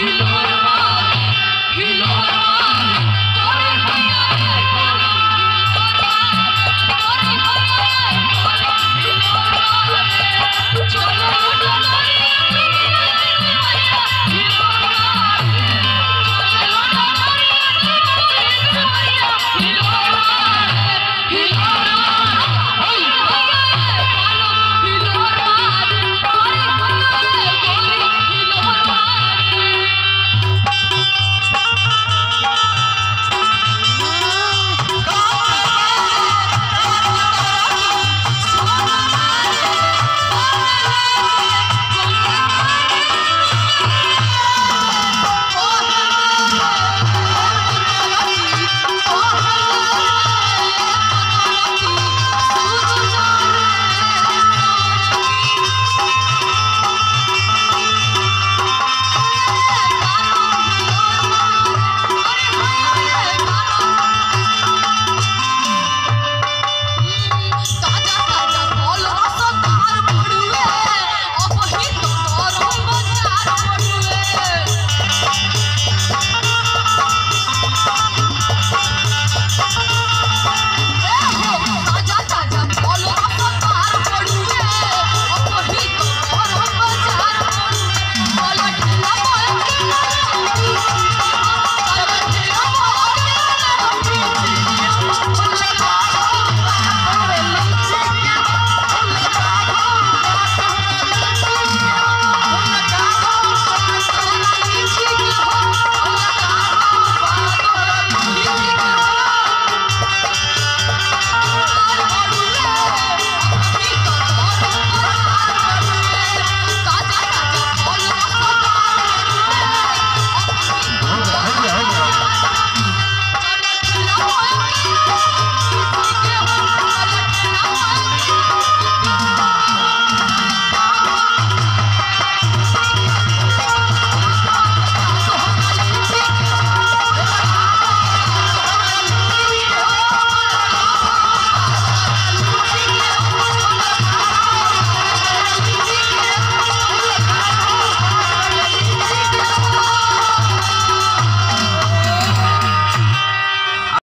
Keep